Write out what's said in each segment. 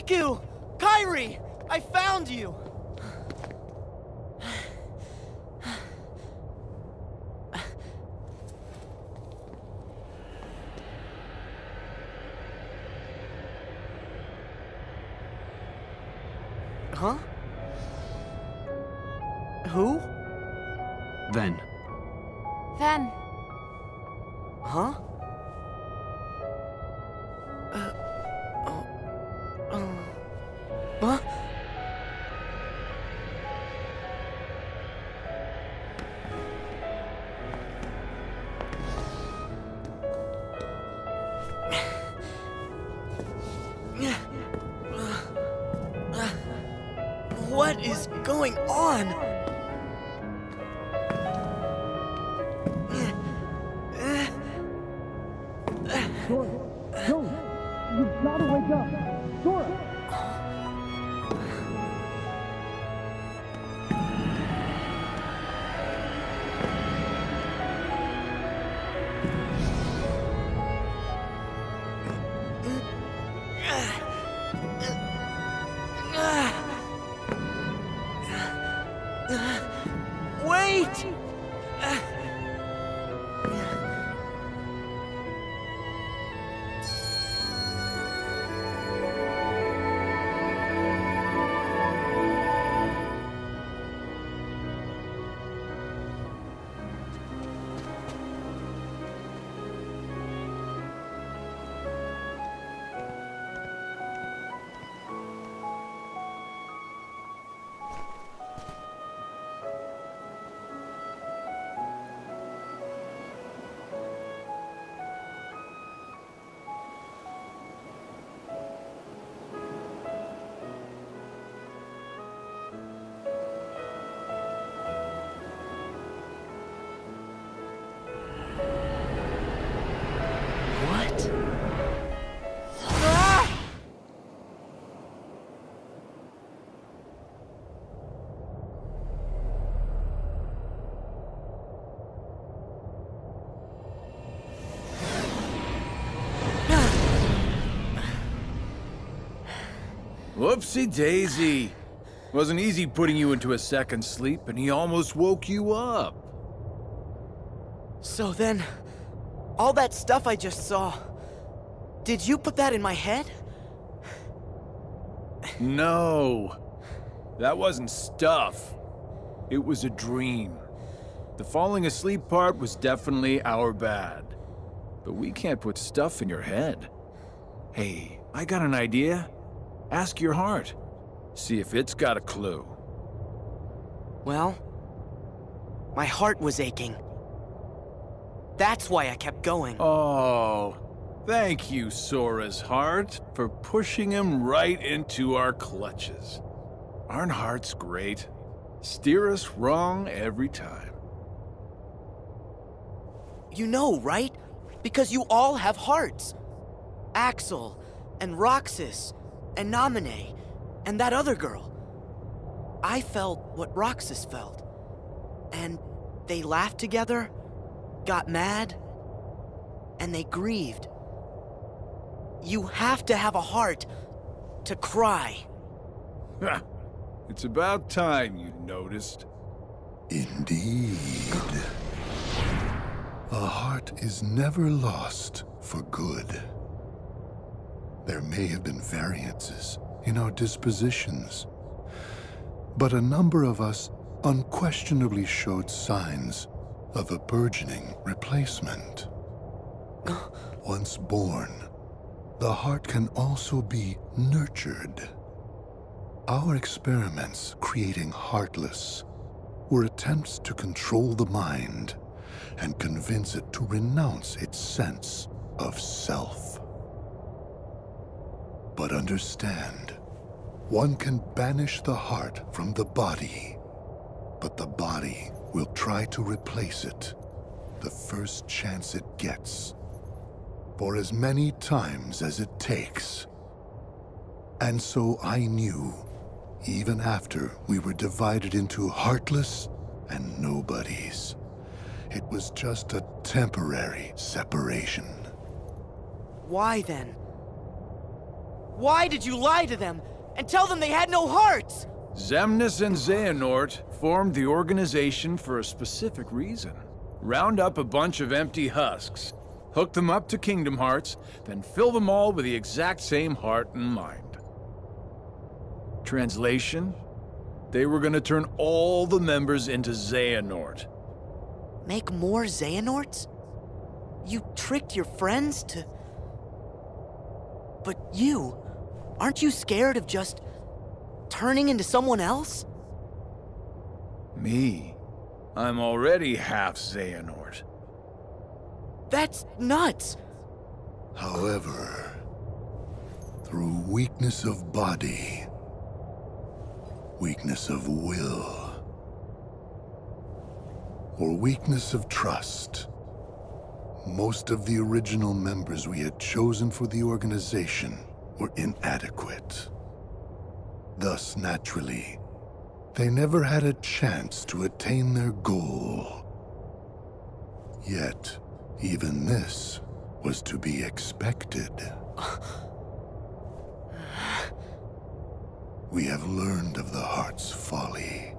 Riku! Kairi! I found you! What is going on? Whoopsie daisy. Wasn't easy putting you into a second sleep, and he almost woke you up. So then, all that stuff I just saw, did you put that in my head? No. That wasn't stuff. It was a dream. The falling asleep part was definitely our bad. But we can't put stuff in your head. Hey, I got an idea. Ask your heart. See if it's got a clue. Well, my heart was aching. That's why I kept going. Oh, thank you, Sora's heart, for pushing him right into our clutches. Aren't hearts great? Steer us wrong every time. You know, right? Because you all have hearts. Axel, and Roxas, and Naminé, and that other girl. I felt what Roxas felt. And they laughed together, got mad, and they grieved. You have to have a heart to cry. It's about time you noticed. Indeed. A heart is never lost for good. There may have been variances in our dispositions, but a number of us unquestionably showed signs of a burgeoning replacement. Once born, the heart can also be nurtured. Our experiments creating Heartless were attempts to control the mind and convince it to renounce its sense of self. But understand, one can banish the heart from the body, but the body will try to replace it the first chance it gets, for as many times as it takes. And so I knew, even after we were divided into heartless and nobodies, it was just a temporary separation. Why then? Why did you lie to them and tell them they had no hearts? Xemnas and Xehanort formed the organization for a specific reason. Round up a bunch of empty husks, hook them up to Kingdom Hearts, then fill them all with the exact same heart and mind. Translation? They were gonna turn all the members into Xehanort. Make more Xehanorts? You tricked your friends to... But you, aren't you scared of just turning into someone else? Me? I'm already half Xehanort. That's nuts. However, through weakness of body, weakness of will, or weakness of trust, most of the original members we had chosen for the organization were inadequate. Thus, naturally, they never had a chance to attain their goal. Yet, even this was to be expected. We have learned of the heart's folly,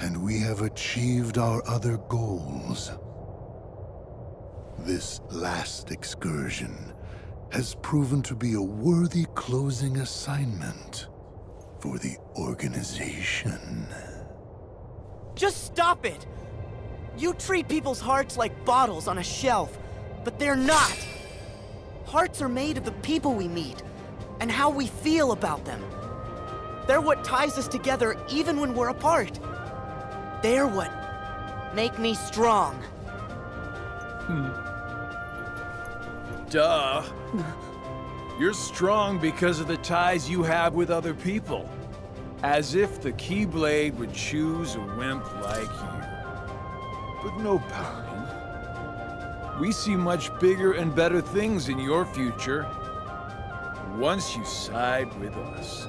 and we have achieved our other goals. This last excursion has proven to be a worthy closing assignment for the organization. Just stop it! You treat people's hearts like bottles on a shelf, but they're not! Hearts are made of the people we meet, and how we feel about them. They're what ties us together even when we're apart. They're what make me strong. Hmm. Duh. You're strong because of the ties you have with other people. As if the Keyblade would choose a wimp like you. But no pouting. We see much bigger and better things in your future. Once you side with us.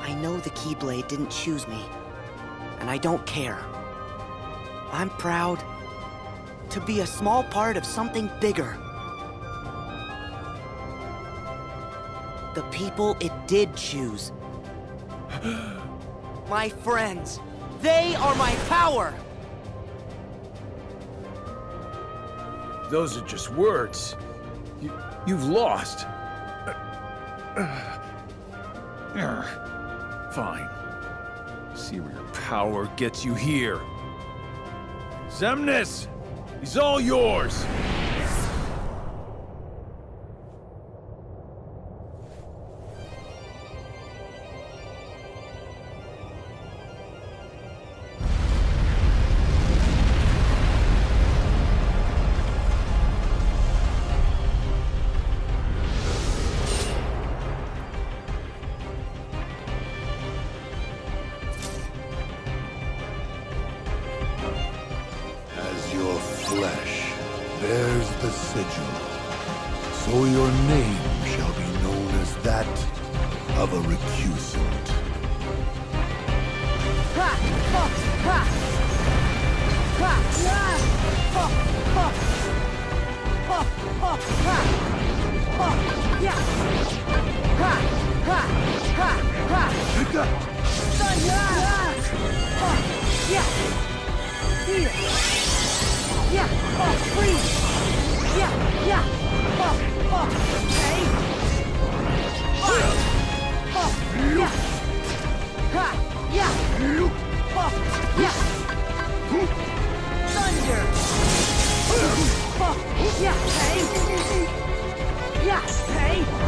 I know the Keyblade didn't choose me, and I don't care. I'm proud to be a small part of something bigger. The people it did choose. my friends. They are my power! Those are just words. You, you've lost. Uh, uh, fine. See where your power gets you here. Xemnas! He's all yours! So your name shall be known as that of a recusant. Oh, ha, hey, ha, yeah, oh, hey, yeah, ha, yeah,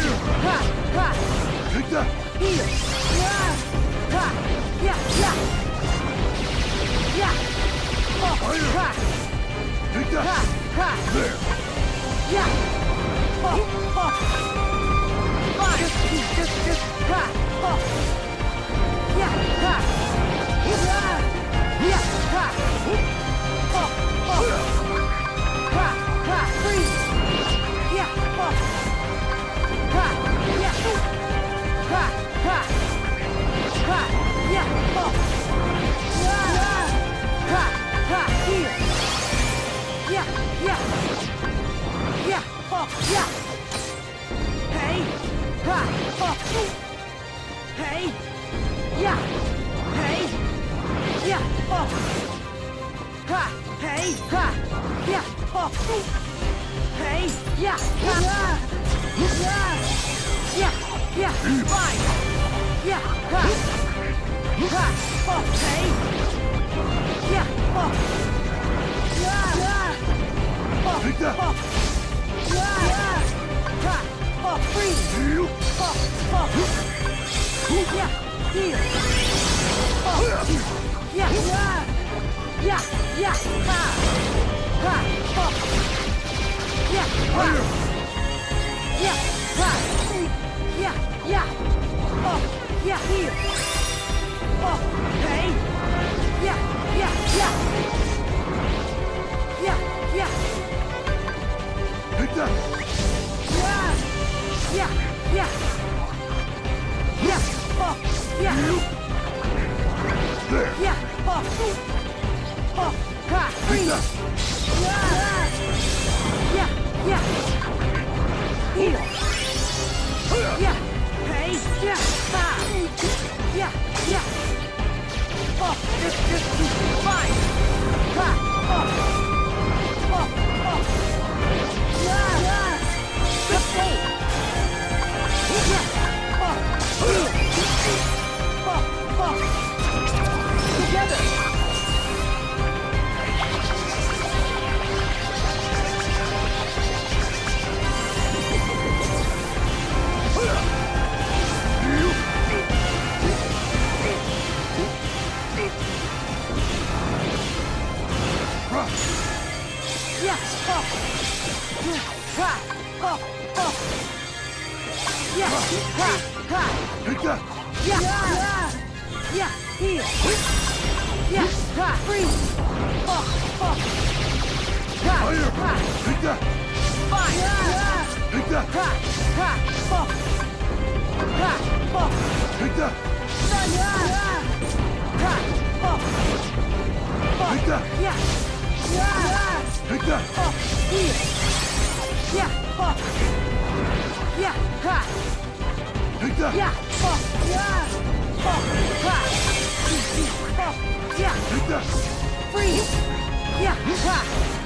yeah, Hey! Yeah! Ha! Ha, oh, hey, yeah, oh, yeah, yeah, oh, Take that. oh, yeah, yeah, ha, oh, freeze, oh, oh, yeah, here, oh, yeah, yeah, yeah, yeah, ha, ha, oh, yeah, ha, yeah, here, oh, hey, yeah, yeah, yeah, yeah, yeah. Take that! Yeah! Yeah! Yeah! Yeah! Oh! Yeah! There! Yeah! Oh! Oh! Ha! Take Freeze! that! Yeah! Yeah! Yeah! Here! Yeah! Hey! Yeah! Ha! Yeah! Fine! Ha! Freeze! Yeah!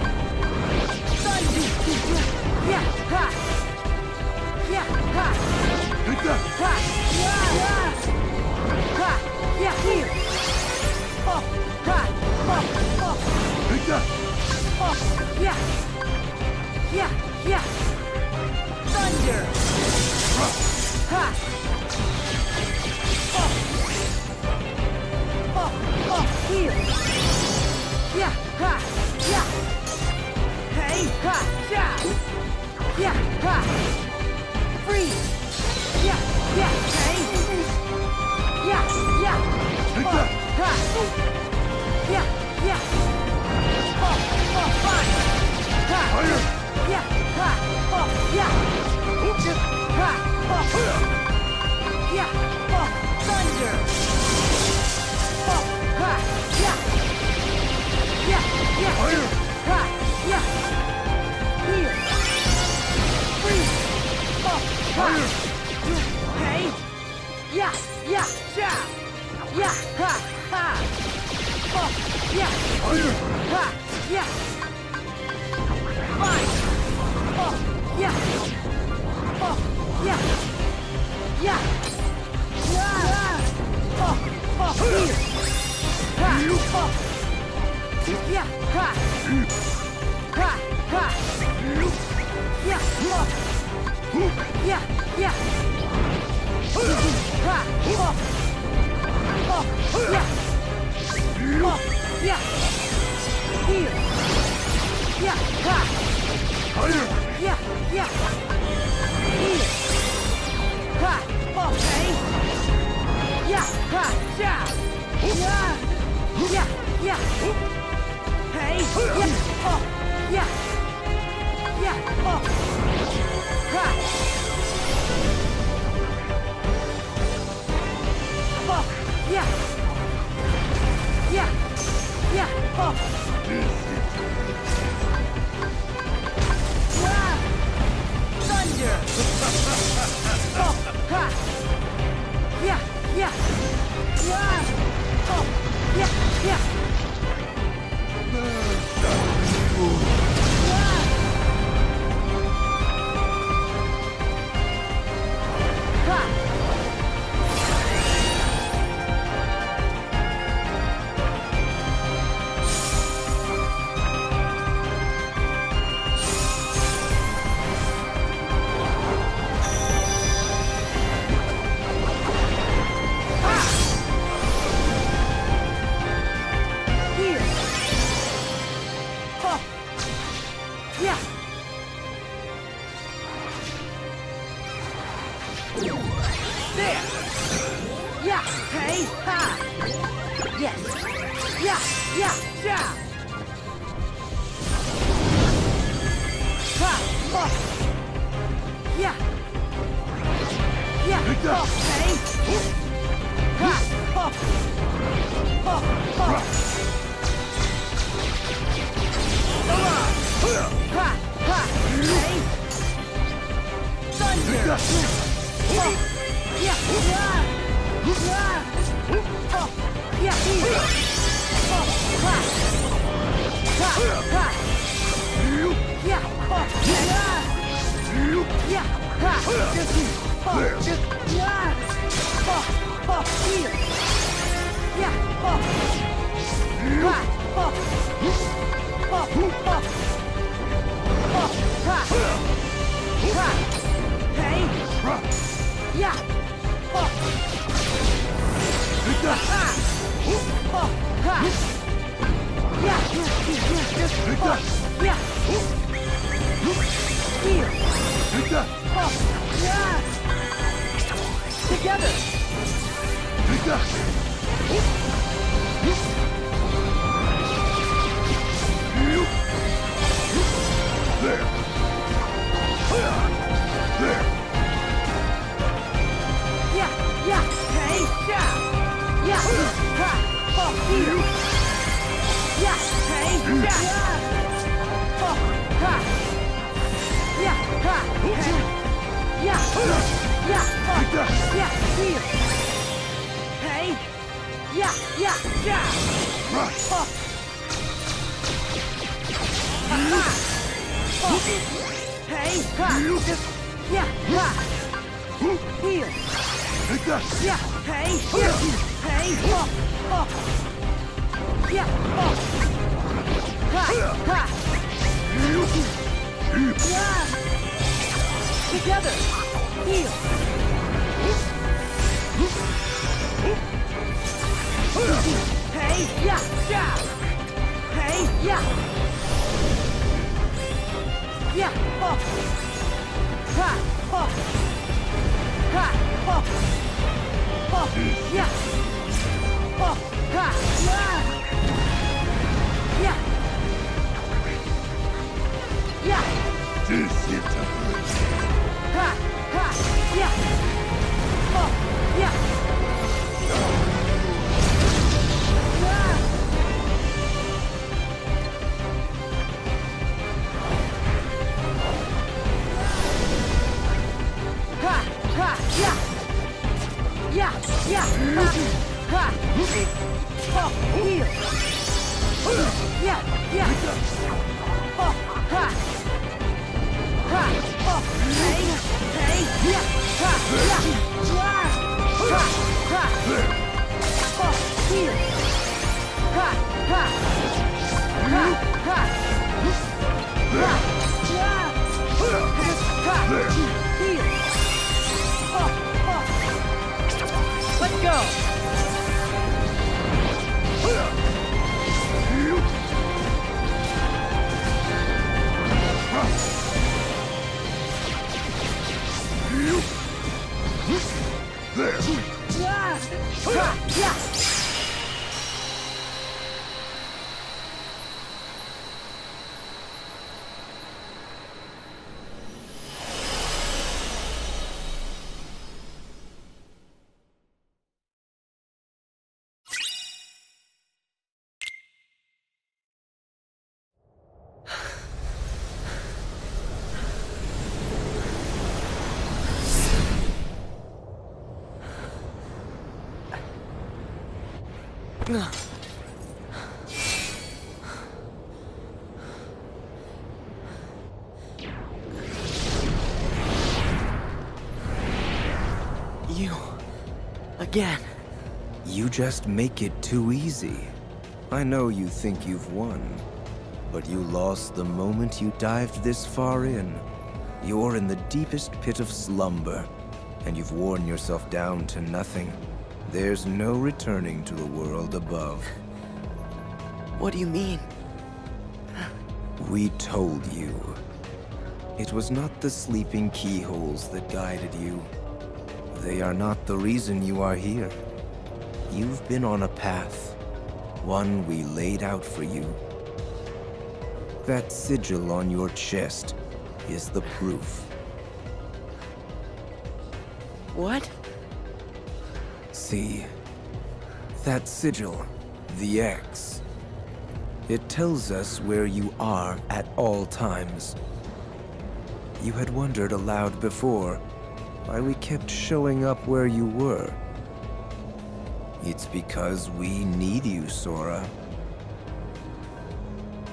Yeah! That! Ha! Yeah! Yeah! Ha! Freeze! Yeah! Yeah! Hey! Yeah! Yeah! Oh! Ha! Yeah! Yeah! Oh! Oh! Fine! Ha! Fire! Yeah! Ha! Oh! Yeah! Ha! Oh! Yeah! Oh! Thunder! Oh! Ha! Yeah! Yeah! Yeah! Fire! Ha! Yeah! Here! Oh! Oh! Oh! Oh! Oh! Oh! Oh! Yeah! Ha! Ha! Ha! Yeah! Oh! Yeah! Yeah! Ha! Yeah! Yeah! Yeah! Yeah. Together. Yeah. Yeah. Yeah. Ha. Oh. Yeah. Hey. Hey. Yeah. Here. Yeah. Hey. Yeah. Hey. Oh. Oh. Yeah. Oh. Ha. Ha. Yeah. Together. Here. Hey. Yeah. Yeah. Hey. Yeah. Yeah. Yeah. Yeah. Ha. Yeah. Yeah. You. Again. You just make it too easy. I know you think you've won, but you lost the moment you dived this far in. You're in the deepest pit of slumber, and you've worn yourself down to nothing. There's no returning to the world above. What do you mean? We told you. It was not the sleeping keyholes that guided you. They are not the reason you are here. You've been on a path, one we laid out for you. That sigil on your chest is the proof. What? See, that sigil, the X, it tells us where you are at all times. You had wondered aloud before why we kept showing up where you were. It's because we need you, Sora.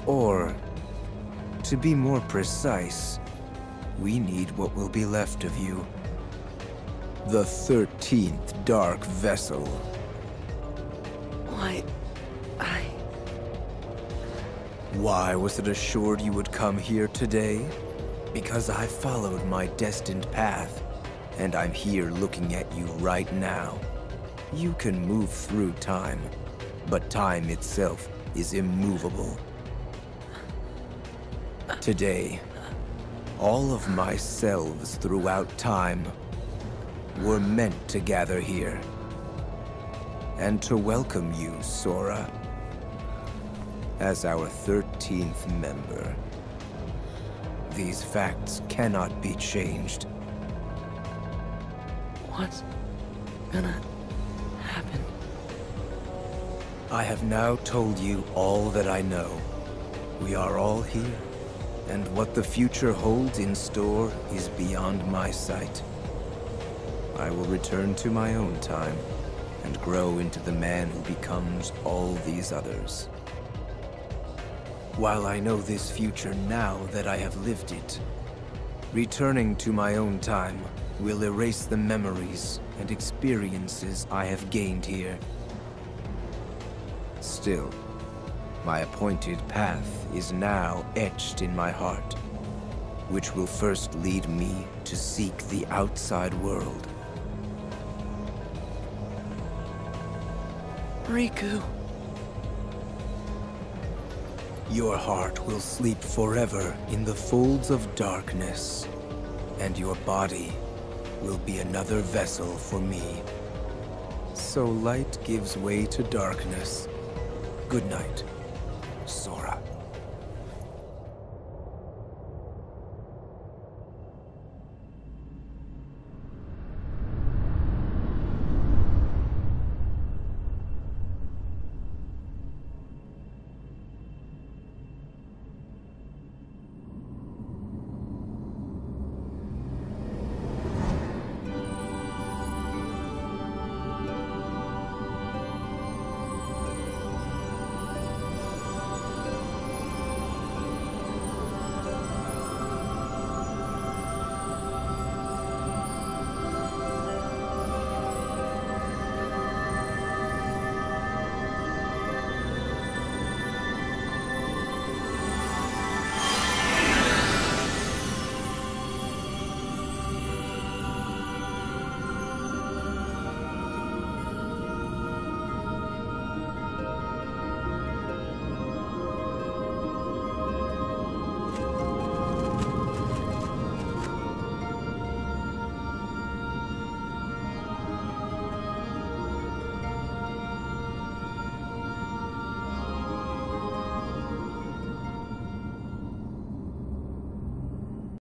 Or, to be more precise, we need what will be left of you. The 13th Dark Vessel. Why, I. Why was it assured you would come here today? Because I followed my destined path, and I'm here looking at you right now. You can move through time, but time itself is immovable. Today, all of my selves throughout time were meant to gather here. And to welcome you, Sora, as our 13th member. These facts cannot be changed. What's gonna happen? I have now told you all that I know. We are all here, and what the future holds in store is beyond my sight. I will return to my own time and grow into the man who becomes all these others. While I know this future now that I have lived it, returning to my own time will erase the memories and experiences I have gained here. Still, my appointed path is now etched in my heart, which will first lead me to seek the outside world. Riku. Your heart will sleep forever in the folds of darkness, and your body will be another vessel for me. So light gives way to darkness. Good night.